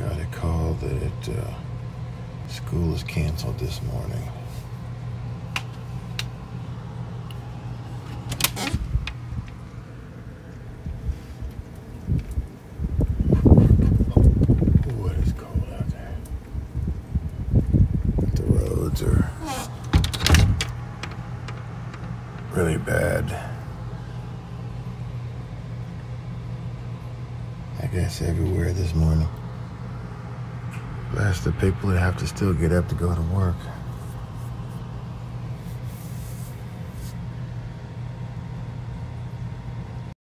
got a call that uh, school is canceled this morning. It is cold out there. The roads are really bad. I guess everywhere this morning. That's the people that have to still get up to go to work.